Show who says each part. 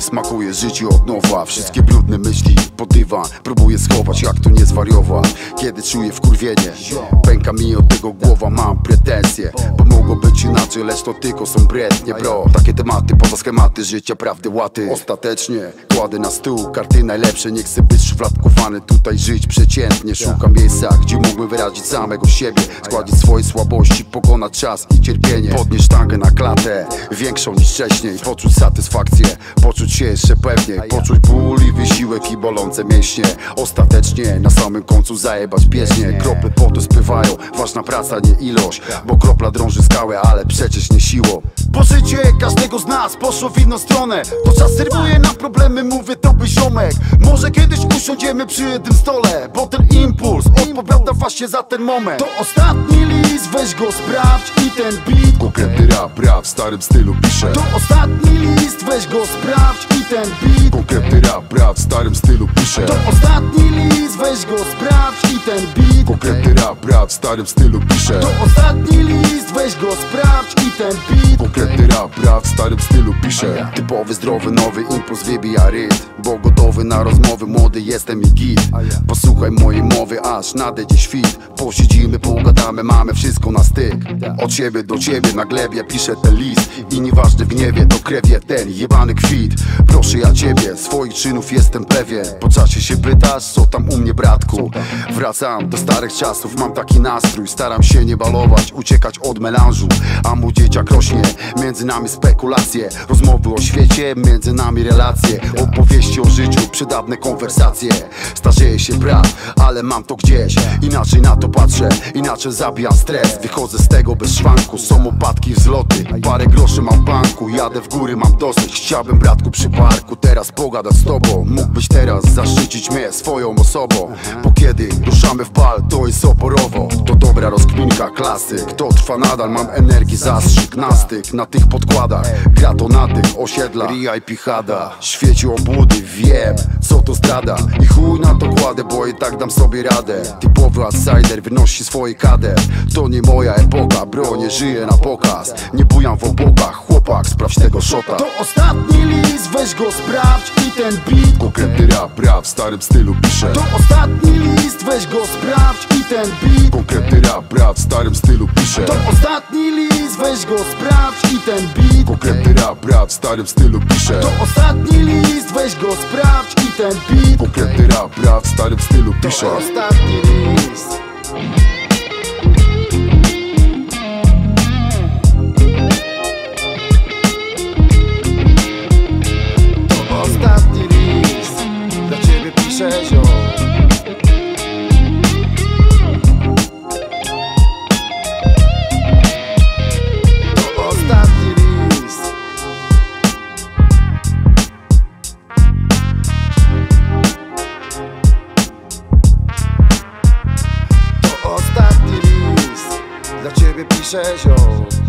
Speaker 1: Smakuje życie od nowa. Wszystkie brudne myśli pod dywan Próbuję schować jak to nie zwariować. Kiedy czuję wkurwienie Pęka mi od tego głowa, mam pretensje Bo mogło być inaczej, lecz to tylko są brednie bro. Takie tematy, poza schematy życia, prawdy łaty. Ostatecznie kładę na stół karty najlepsze. Nie chcę być szufladkowany, tutaj żyć przeciętnie. Szukam miejsca, gdzie mógłbym wyrazić samego siebie. Składzić swoje słabości, pokonać czas i cierpienie. Podnieść sztangę na klatę, większą niż wcześniej. Poczuć satysfakcję, poczuć się jeszcze pewniej Poczuć ból i wysiłek i bolące mięśnie. Ostatecznie na samym końcu zajebać pieśnie. Krople potu spływają, ważna praca nie ilość Bo kropla drąży skałę, ale przecież nie siłą. Bo życie każdego z nas poszło w inną stronę. To czas serwuje nam problemy, mówię to by ziomek. Może kiedyś usiądziemy przy jednym stole Bo ten impuls odpowiada właśnie za ten moment. To ostatni list, weź go sprawdź i ten beat.
Speaker 2: Konkretny rap, rap w starym stylu piszę
Speaker 1: To ostatni list, weź go sprawdź i ten beat.
Speaker 2: Konkretny rap, rap w starym stylu piszę
Speaker 1: To ostatni list, weź go sprawdź i ten beat.
Speaker 2: Konkretny rap, rap w starym stylu piszę
Speaker 1: To ostatni list, weź go sprawdź i ten beat.
Speaker 2: Konkretny rap, rap w starym stylu piszę
Speaker 1: Typowy, zdrowy, nowy impuls wybija rytm Bo gotowy na rozmowy, młody jestem i git. Posłuchaj mojej mowy, aż nadejdzie świt Posiedzimy, pogadamy, mamy wszystko na styk. Od ciebie do ciebie na glebie piszę ten list. I nieważne w gniewie, to krewie ten jebany kwit. Proszę ja ciebie, swoich czynów jestem pewien. Po czasie się pytasz, co tam u mnie bratku? Wracam do starych czasów, mam taki nastrój. Staram się nie balować, uciekać od melanżu. A mój dzieciak rośnie, między nami spekulacje Rozmowy o świecie, między nami relacje Opowieści o życiu, przydawne konwersacje. Starzeje się brat, ale mam to gdzieś. Inaczej na to patrzę, inaczej zabijam stres. Wychodzę z tego bez szwanku, są opadki, wzloty. Parę groszy mam w banku, jadę w góry, mam dosyć. Chciałbym bratku przy parku, teraz pogadać z tobą. Mógłbyś teraz zaszczycić mnie swoją osobą. Bo kiedy ruszamy w bal, to jest oporowo. To dobra rozkminka, klasyk To trwa nadal, mam energii zastrzyk Nastyk. Na tych podkładach Gra to na tych osiedlach. Ria i Pichada Świeci obłudy, wiem co to zdrada? I chuj na to kładę, bo i tak dam sobie radę. Typowy outsider wynosi swoje kader. To nie moja epoka, bro, nie żyję na pokaz. Nie bujam w obokach, chłopak, sprawdź tego szota To ostatni list, weź go sprawdź i ten beat.
Speaker 2: Konkretny rap, rap w starym stylu piszę.
Speaker 1: To ostatni list, weź go sprawdź i ten beat.
Speaker 2: Konkretny rap, rap w starym stylu piszę.
Speaker 1: To ostatni list, weź go sprawdź i ten beat.
Speaker 2: Konkretny rap, rap w starym stylu piszę.
Speaker 1: To ostatni list, ten beat.
Speaker 2: Konkretny rap, rap w starym stylu piszę
Speaker 1: To ostatni list baby, please says.